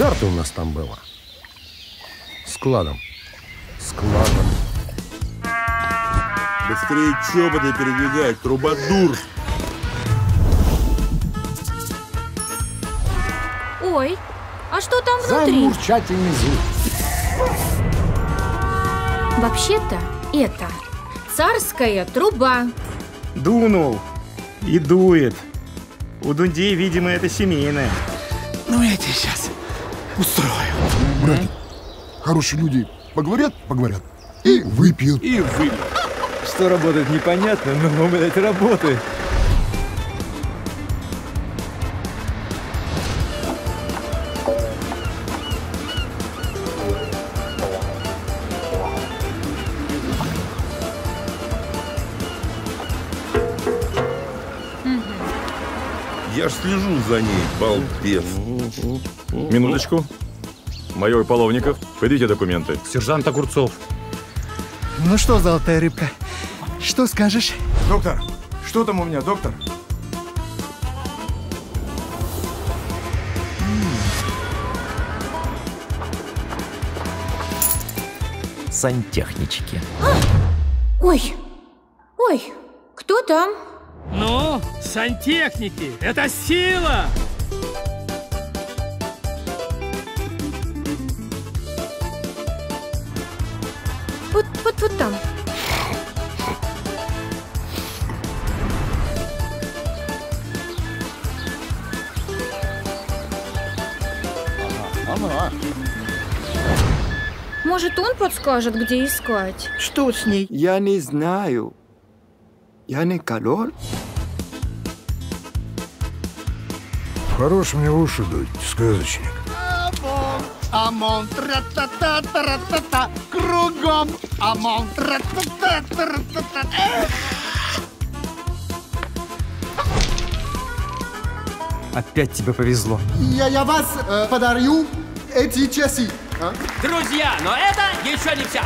карты у нас там было. Складом. Складом. Быстрее чоботы передвигай, трубадур. Ой, а что там внутри? Замурчательный звук. Вообще-то это царская труба. Дунул. И дует. У Дундей, видимо, это семейное. Ну, я тебе сейчас устрою. Братик, хорошие люди поговорят, поговорят и выпьют. И вы. Что работает непонятно, но, блядь, работает. Я ж слежу за ней, балбес. Минуточку. Майор Половников, подведите документы. Сержант Огурцов. Ну что, золотая рыбка, что скажешь? Доктор, что там у меня, доктор? Сантехнички. Ой, ой, кто там? Ну, сантехники, это сила! Вот, вот, вот там. Может, он подскажет, где искать? Что с ней? Я не знаю. Я не король. Хорош мне уши дуть, сказочник. Амон, тра-та-та, тра-та-та, кругом. Амон, тра-та-та, тра-та-та. Опять тебе повезло. Я, я вас э, подарю эти часы. а? Друзья, но это еще не все.